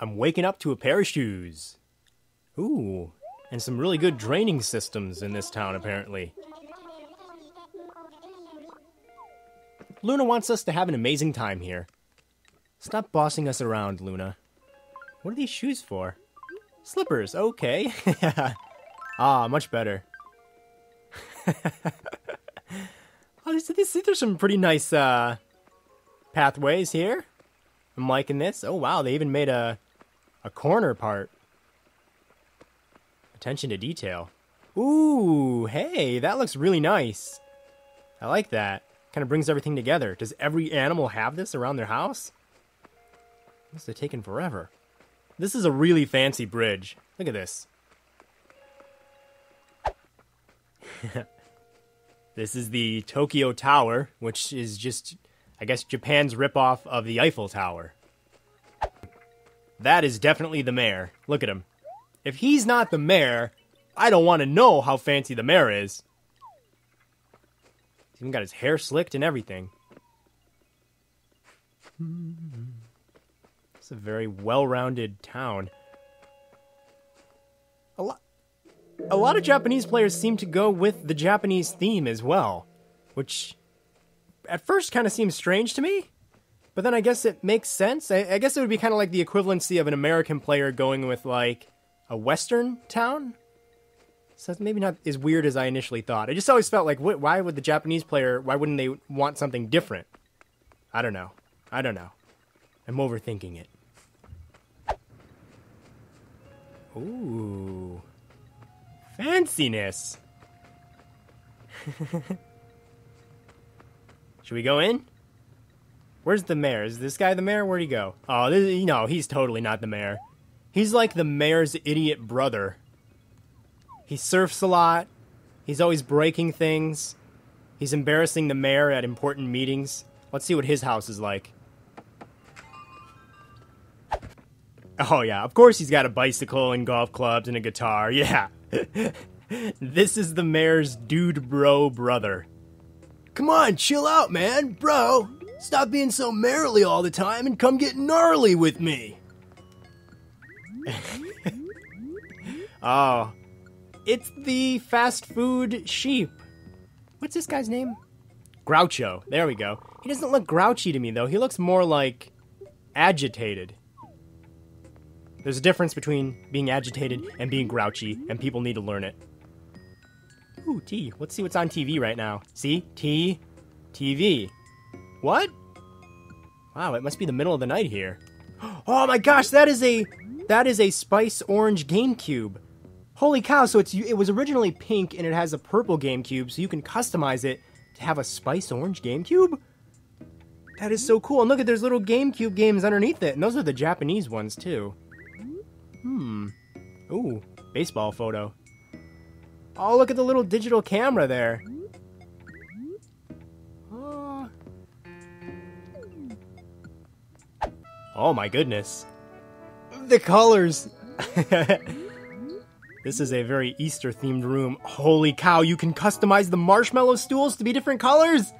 I'm waking up to a pair of shoes. Ooh, and some really good draining systems in this town, apparently. Luna wants us to have an amazing time here. Stop bossing us around, Luna. What are these shoes for? Slippers, okay. ah, much better. oh, these, these, these are some pretty nice uh, pathways here. I'm liking this. Oh, wow, they even made a, a corner part. Attention to detail. Ooh, hey, that looks really nice. I like that. Kind of brings everything together. Does every animal have this around their house? Must have taken forever. This is a really fancy bridge. Look at this. this is the Tokyo Tower, which is just, I guess, Japan's ripoff of the Eiffel Tower. That is definitely the mayor. Look at him. If he's not the mayor, I don't want to know how fancy the mayor is. He's even got his hair slicked and everything. It's a very well-rounded town. A lot, a lot of Japanese players seem to go with the Japanese theme as well, which at first kind of seems strange to me, but then I guess it makes sense. I, I guess it would be kind of like the equivalency of an American player going with like a Western town. So it's maybe not as weird as I initially thought. I just always felt like, wh- why would the Japanese player? Why wouldn't they want something different? I don't know. I don't know. I'm overthinking it. Ooh. Fanciness. Should we go in? Where's the mayor? Is this guy the mayor? Where'd he go? Oh, this, you know, he's totally not the mayor. He's like the mayor's idiot brother. He surfs a lot. He's always breaking things. He's embarrassing the mayor at important meetings. Let's see what his house is like. Oh, yeah, of course he's got a bicycle and golf clubs and a guitar. Yeah. this is the mayor's dude bro brother. Come on, chill out, man. Bro, stop being so merrily all the time and come get gnarly with me. oh, it's the fast food sheep. What's this guy's name? Groucho. There we go. He doesn't look grouchy to me, though. He looks more like agitated. There's a difference between being agitated and being grouchy, and people need to learn it. Ooh, T. Let's see what's on TV right now. See? T. TV. What? Wow, it must be the middle of the night here. Oh my gosh, that is a that is a spice orange GameCube. Holy cow, so it's it was originally pink and it has a purple GameCube, so you can customize it to have a spice orange GameCube? That is so cool. And look at there's little GameCube games underneath it, and those are the Japanese ones too. Hmm. Ooh, baseball photo. Oh, look at the little digital camera there. Oh my goodness. The colors. this is a very Easter themed room. Holy cow, you can customize the marshmallow stools to be different colors.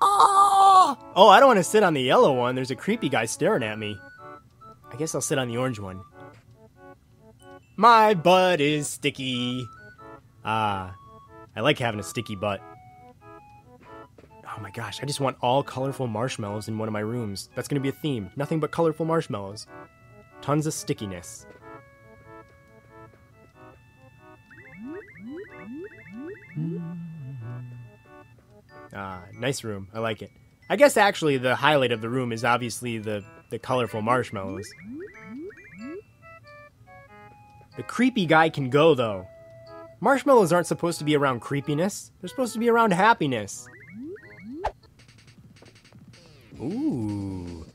Oh, oh I don't want to sit on the yellow one. There's a creepy guy staring at me. I guess I'll sit on the orange one. My butt is sticky. Ah, I like having a sticky butt. Oh my gosh, I just want all colorful marshmallows in one of my rooms. That's gonna be a theme. Nothing but colorful marshmallows. Tons of stickiness. Ah, nice room. I like it. I guess actually the highlight of the room is obviously the, the colorful marshmallows. The creepy guy can go, though. Marshmallows aren't supposed to be around creepiness, they're supposed to be around happiness. Ooh.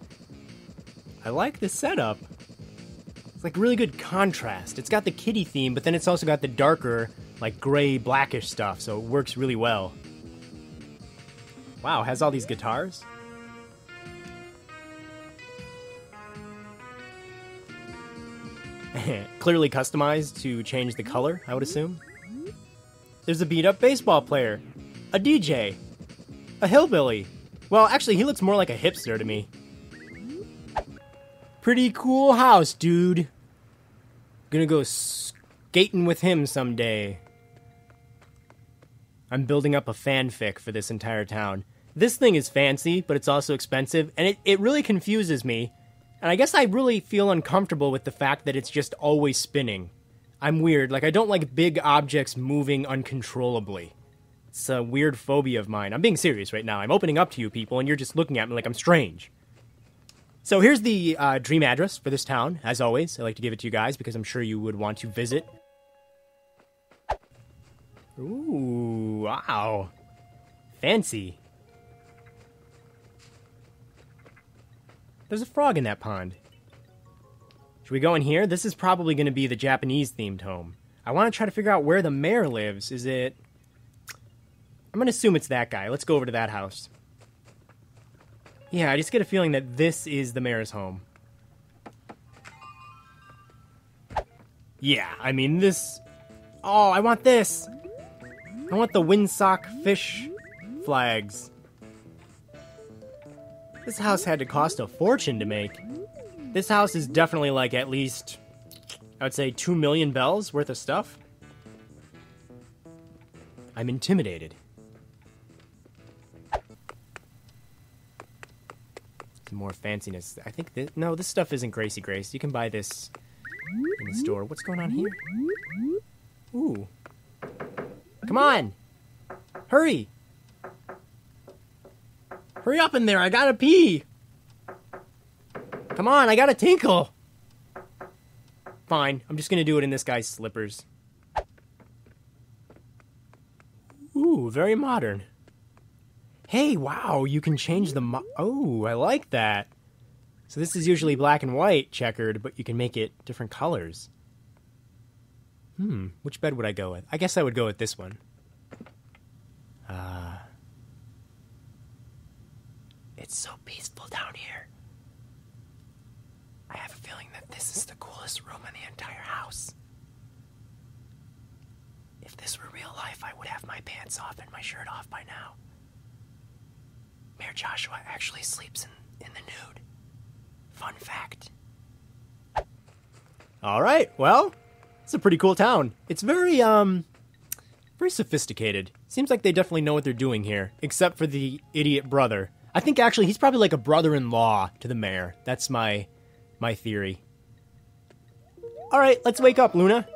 I like the setup. It's like really good contrast. It's got the kitty theme, but then it's also got the darker, like gray, blackish stuff, so it works really well. Wow, has all these guitars? Clearly customized to change the color, I would assume. There's a beat up baseball player, a DJ, a hillbilly. Well, actually, he looks more like a hipster to me. pretty cool house, dude. Gonna go skating with him someday. I'm building up a fanfic for this entire town. This thing is fancy, but it's also expensive, and it, it really confuses me. And I guess I really feel uncomfortable with the fact that it's just always spinning. I'm weird, like, I don't like big objects moving uncontrollably. It's a weird phobia of mine. I'm being serious right now. I'm opening up to you people, and you're just looking at me like I'm strange. So here's the uh, dream address for this town. As always, I like to give it to you guys because I'm sure you would want to visit. Ooh, wow. Fancy. There's a frog in that pond. Should we go in here? This is probably going to be the Japanese themed home. I want to try to figure out where the mayor lives. Is it. I'm to assume it's that guy. Let's go over to that house. Yeah, I just get a feeling that this is the mayor's home. Yeah, I mean, this. Oh, I want this! I want the windsock fish flags. This house had to cost a fortune to make. This house is definitely like at least, I would say, two million bells worth of stuff. I'm intimidated. More fanciness. I think this, no, this stuff isn't Gracie Grace. You can buy this in the store. What's going on here? Ooh. Come on! Hurry! Hurry up in there, I gotta pee! Come on, I gotta tinkle! Fine, I'm just gonna do it in this guy's slippers. Ooh, very modern. Hey, wow, you can change the Oh, I like that. So this is usually black and white checkered, but you can make it different colors. Hmm, which bed would I go with? I guess I would go with this one. Uh, it's so peaceful down here. I have a feeling that this is the coolest room in the entire house. If this were real life, I would have my pants off and my shirt off by now. Mayor Joshua actually sleeps in, in the nude. Fun fact. All right, well, it's a pretty cool town. It's very, um, very sophisticated. Seems like they definitely know what they're doing here, except for the idiot brother. I think actually he's probably like a brother-in-law to the mayor. That's my my theory. All right, let's wake up, Luna.